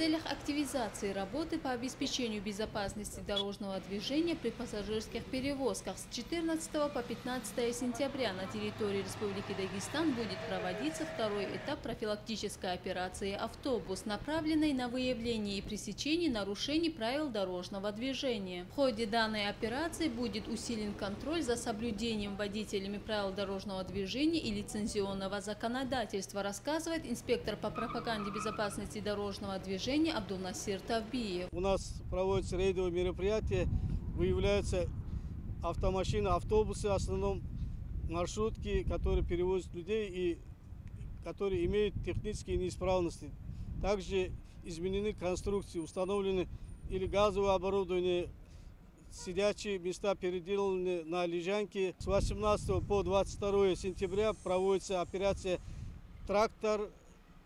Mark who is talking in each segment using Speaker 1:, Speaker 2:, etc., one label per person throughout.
Speaker 1: целях активизации работы по обеспечению безопасности дорожного движения при пассажирских перевозках с 14 по 15 сентября на территории Республики Дагестан будет проводиться второй этап профилактической операции «Автобус», направленной на выявление и пресечение нарушений правил дорожного движения. В ходе данной операции будет усилен контроль за соблюдением водителями правил дорожного движения и лицензионного законодательства, рассказывает инспектор по пропаганде безопасности дорожного движения Абдулнасир Тавбиев.
Speaker 2: У нас проводятся рейдовые мероприятия, выявляются автомашины, автобусы, в основном маршрутки, которые перевозят людей и которые имеют технические неисправности. Также изменены конструкции, установлены или газовое оборудование, сидячие места переделаны на лежанки. С 18 по 22 сентября проводится операция «Трактор»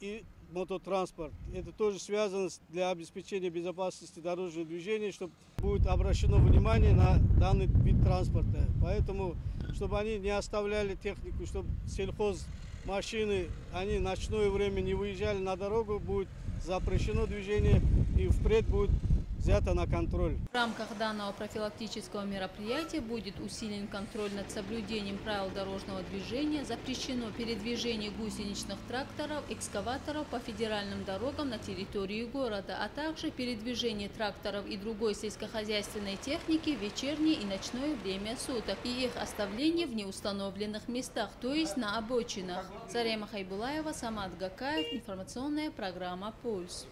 Speaker 2: и мототранспорт. Это тоже связано для обеспечения безопасности дорожного движения, чтобы будет обращено внимание на данный вид транспорта. Поэтому, чтобы они не оставляли технику, чтобы сельхоз машины, они ночное время не выезжали на дорогу, будет запрещено движение и впредь будет взято на контроль.
Speaker 1: В рамках данного профилактического мероприятия будет усилен контроль над соблюдением правил дорожного движения, запрещено передвижение гусеничных тракторов, экскаваторов по федеральным дорогам на территории города, а также передвижение тракторов и другой сельскохозяйственной техники в вечернее и ночное время суток и их оставление в неустановленных местах, то есть на обочинах. Зарема Хайбулаева, Самат Гакаев, информационная программа «Пульс».